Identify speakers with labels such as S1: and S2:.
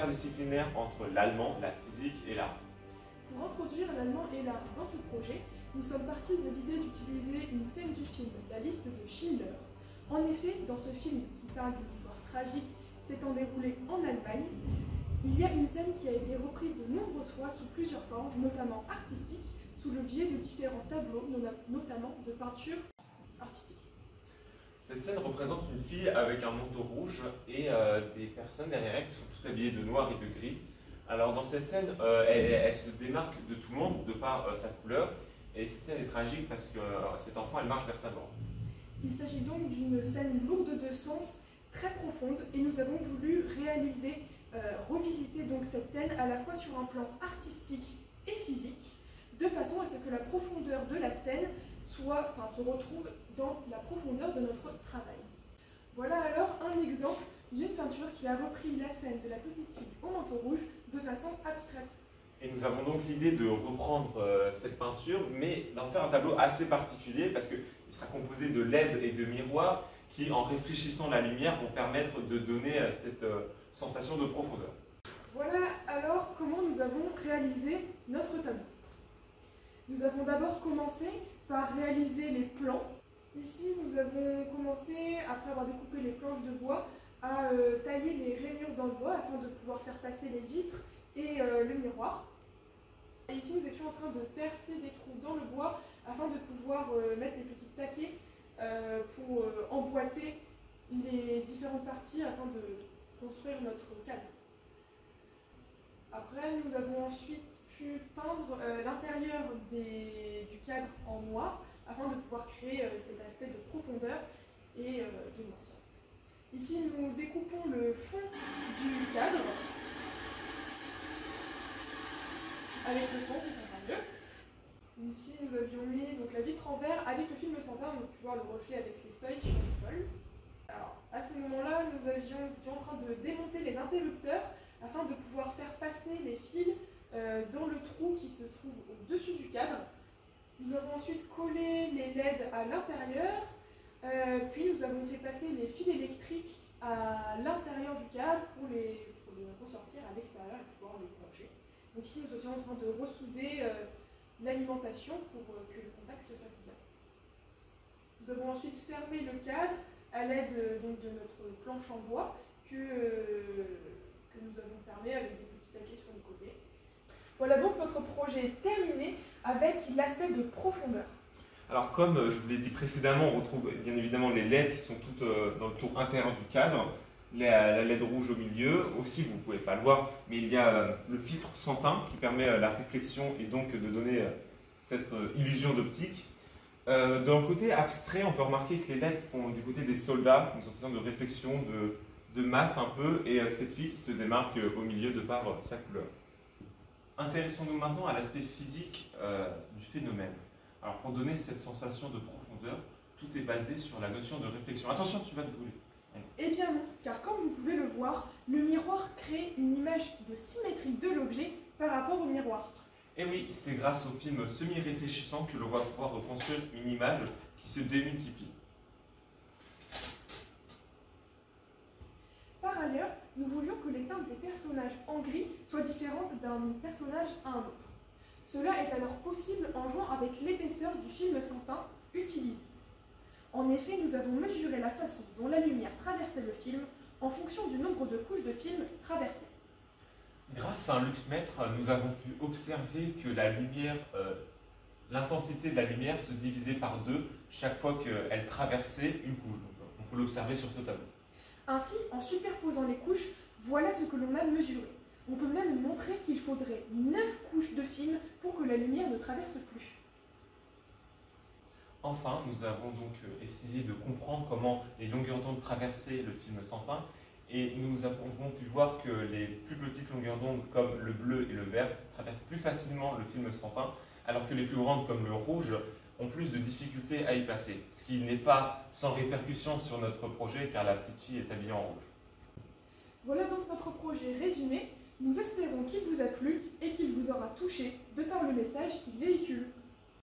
S1: interdisciplinaire entre l'allemand, la physique et l'art.
S2: Pour introduire l'allemand et l'art dans ce projet, nous sommes partis de l'idée d'utiliser une scène du film, la liste de Schindler. En effet, dans ce film qui parle d'une histoire tragique s'étant déroulée en Allemagne, il y a une scène qui a été reprise de nombreuses fois sous plusieurs formes, notamment artistiques, sous le biais de différents tableaux, notamment de peintures artistiques.
S1: Cette scène représente une fille avec un manteau rouge et euh, des personnes derrière elle qui sont toutes habillées de noir et de gris. Alors dans cette scène, euh, elle, se démarque de tout le monde de par euh, sa couleur et cette scène est tragique parce que cet enfant elle marche vers sa mort.
S2: Il s'agit donc d'une scène lourde de sens, très profonde et nous avons voulu réaliser, revisiter donc cette scène à la fois sur un plan artistique et physique de façon à ce que la profondeur de la scène soit, enfin, se retrouve dans la profondeur de notre travail. Voilà alors un exemple d'une peinture qui a repris la scène de la petite fille au manteau rouge de façon abstraite.
S1: Et nous avons donc l'idée de reprendre euh, cette peinture, mais d'en faire un tableau assez particulier parce qu'il sera composé de LED et de miroirs qui, en réfléchissant la lumière, vont permettre de donner euh, cette euh, sensation de profondeur.
S2: Voilà alors comment nous avons réalisé notre tableau. Nous avons d'abord commencé par réaliser les plans. Ici, nous avons commencé, après avoir découpé les planches de bois, à euh, tailler les rainures dans le bois afin de pouvoir faire passer les vitres et euh, le miroir. Et ici, nous étions en train de percer des trous dans le bois afin de pouvoir euh, mettre les petits taquets pour emboîter les différentes parties afin de construire notre cadre. Après, nous avons ensuite peindre euh, l'intérieur du cadre en noir afin de pouvoir créer euh, cet aspect de profondeur et euh, de noirceur. Ici, nous découpons le fond du cadre avec le son, c'est mieux. Ici, nous avions mis donc, la vitre en verre avec le film sans on va pouvoir le reflet avec les feuilles sur le sol. Alors, à ce moment-là, nous étions en train de démonter les interrupteurs afin de pouvoir faire passer les fils euh, dans le trou qui se trouve au-dessus du cadre. Nous avons ensuite collé les LED à l'intérieur, euh, puis nous avons fait passer les fils électriques à l'intérieur du cadre pour les, ressortir à l'extérieur et pouvoir les brancher. Donc ici nous étions en train de ressouder euh, l'alimentation pour que le contact se fasse bien. Nous avons ensuite fermé le cadre à l'aide de notre planche en bois que, que nous avons fermé avec des petits taquets sur les côtés. Voilà donc notre projet terminé avec l'aspect de profondeur.
S1: Alors comme euh, je vous l'ai dit précédemment, on retrouve bien évidemment les LED qui sont toutes euh, dans le tour intérieur du cadre, la LED rouge au milieu, aussi vous ne pouvez pas le voir, mais il y a euh, le filtre santin qui permet la réflexion et donc de donner cette illusion d'optique. Dans le côté abstrait, on peut remarquer que les LED font du côté des soldats une sensation de réflexion, de masse un peu, et cette fille qui se démarque au milieu de par sa couleur. Intéressons-nous maintenant à l'aspect physique euh, du phénomène. Alors pour donner cette sensation de profondeur, tout est basé sur la notion de réflexion. Attention, tu vas te brûler.
S2: Eh bien non, car comme vous pouvez le voir, le miroir crée une image de symétrie de l'objet par rapport au miroir.
S1: Et eh oui, c'est grâce au film semi-réfléchissant que l'on va pouvoir reconstruire une image qui se démultiplie.
S2: Par ailleurs, nous voulions que les teintes des personnages en gris soient différentes d'un personnage à un autre. Cela est alors possible en jouant avec l'épaisseur du film sans teint utilisé. En effet, nous avons mesuré la façon dont la lumière traversait le film en fonction du nombre de couches de film traversées.
S1: Grâce à un luxmètre, nous avons pu observer que euh, l'intensité de la lumière se divisait par deux chaque fois qu'elle traversait une couche. on peut l'observer sur ce tableau.
S2: Ainsi, en superposant les couches, voilà ce que l'on a mesuré. On peut même montrer qu'il faudrait 9 couches de film pour que la lumière ne traverse plus.
S1: Enfin, nous avons donc euh, essayé de comprendre comment les longueurs d'onde traversaient le film Santin et nous avons pu voir que les plus petites longueurs d'onde comme le bleu et le vert traversent plus facilement le film Santin alors que les plus grandes comme le rouge plus de difficultés à y passer, ce qui n'est pas sans répercussion sur notre projet car la petite fille est habillée en rouge.
S2: Voilà donc notre projet résumé. Nous espérons qu'il vous a plu et qu'il vous aura touché de par le message qu'il véhicule.